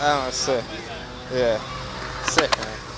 That was sick. Yeah. Sick, man.